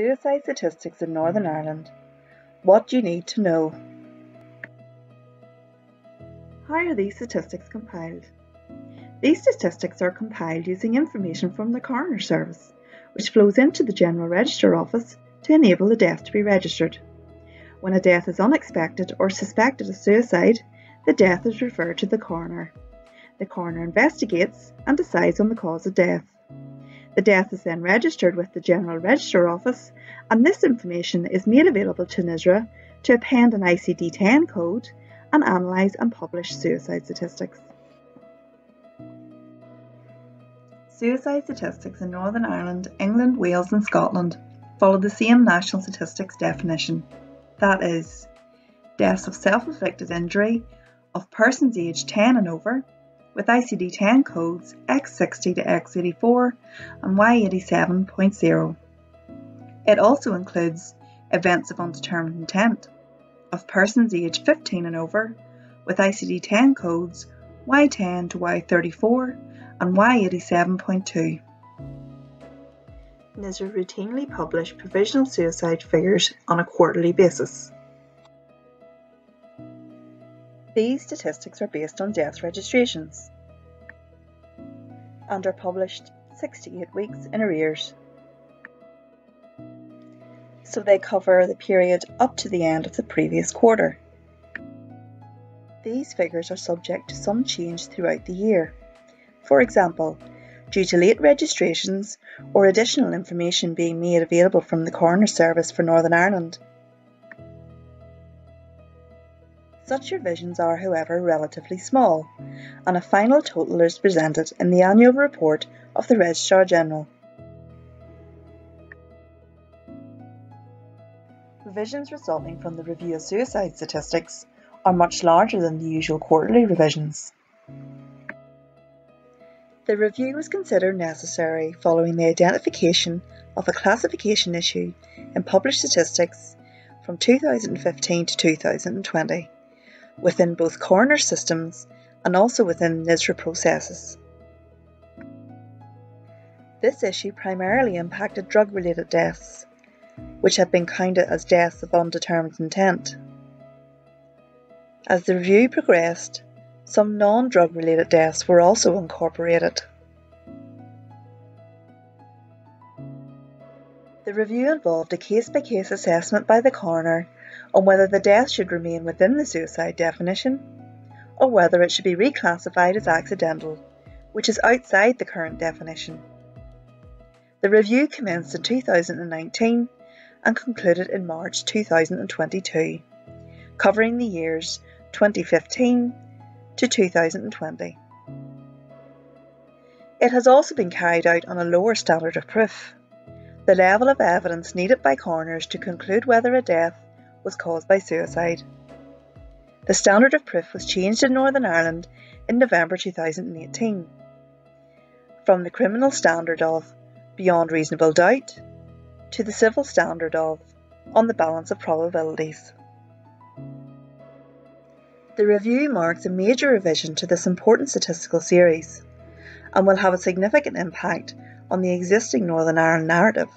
Suicide statistics in Northern Ireland. What you need to know. How are these statistics compiled? These statistics are compiled using information from the Coroner Service, which flows into the General Register Office to enable a death to be registered. When a death is unexpected or suspected as suicide, the death is referred to the coroner. The coroner investigates and decides on the cause of death. The death is then registered with the General Register Office, and this information is made available to NISRA to append an ICD 10 code and analyse and publish suicide statistics. Suicide statistics in Northern Ireland, England, Wales, and Scotland follow the same national statistics definition that is, deaths of self inflicted injury of persons aged 10 and over with ICD 10 codes X60 to X84 and Y87.0. It also includes events of undetermined intent of persons aged 15 and over with ICD 10 codes Y10 to Y34 and Y87.2. NISRA routinely publish provisional suicide figures on a quarterly basis. These statistics are based on death registrations and are published 68 weeks in arrears. So they cover the period up to the end of the previous quarter. These figures are subject to some change throughout the year. For example, due to late registrations or additional information being made available from the Coroner Service for Northern Ireland, Such revisions are, however, relatively small, and a final total is presented in the annual report of the Registrar General. Revisions resulting from the review of suicide statistics are much larger than the usual quarterly revisions. The review was considered necessary following the identification of a classification issue in published statistics from 2015 to 2020 within both coroner systems and also within NISRA processes. This issue primarily impacted drug related deaths, which have been counted as deaths of undetermined intent. As the review progressed, some non drug related deaths were also incorporated. The review involved a case by case assessment by the coroner on whether the death should remain within the suicide definition or whether it should be reclassified as accidental, which is outside the current definition. The review commenced in 2019 and concluded in March 2022, covering the years 2015 to 2020. It has also been carried out on a lower standard of proof, the level of evidence needed by coroners to conclude whether a death was caused by suicide. The standard of proof was changed in Northern Ireland in November 2018 from the criminal standard of beyond reasonable doubt to the civil standard of on the balance of probabilities. The review marks a major revision to this important statistical series and will have a significant impact on the existing Northern Ireland narrative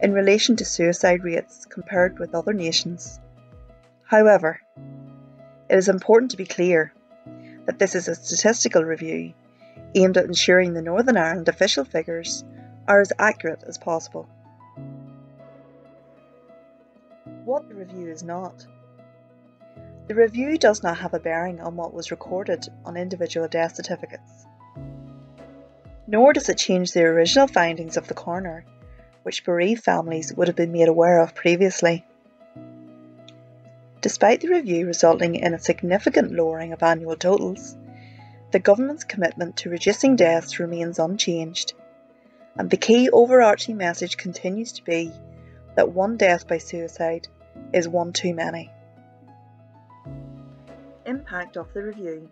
in relation to suicide rates compared with other nations. However, it is important to be clear that this is a statistical review aimed at ensuring the Northern Ireland official figures are as accurate as possible. What the review is not. The review does not have a bearing on what was recorded on individual death certificates. Nor does it change the original findings of the coroner which bereaved families would have been made aware of previously. Despite the review resulting in a significant lowering of annual totals, the government's commitment to reducing deaths remains unchanged, and the key overarching message continues to be that one death by suicide is one too many. Impact of the review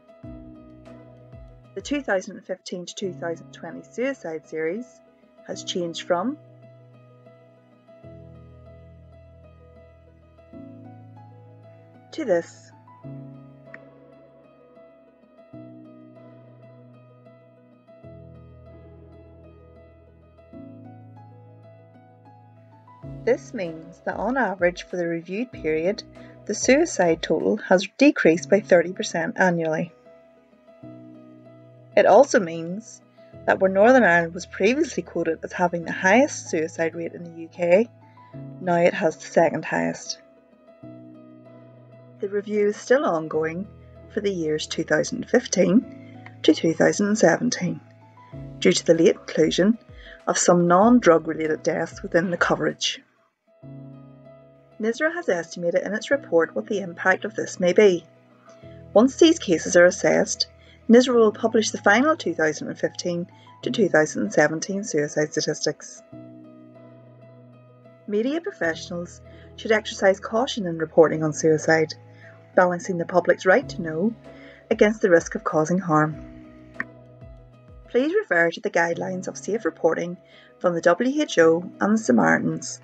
The 2015 to 2020 Suicide Series has changed from to this. This means that on average for the reviewed period, the suicide total has decreased by 30% annually. It also means that where Northern Ireland was previously quoted as having the highest suicide rate in the UK, now it has the second highest. The review is still ongoing for the years 2015 to 2017 due to the late inclusion of some non drug related deaths within the coverage. NISRA has estimated in its report what the impact of this may be. Once these cases are assessed, NISRA will publish the final 2015 to 2017 suicide statistics. Media professionals should exercise caution in reporting on suicide, balancing the public's right to know against the risk of causing harm. Please refer to the guidelines of safe reporting from the WHO and the Samaritans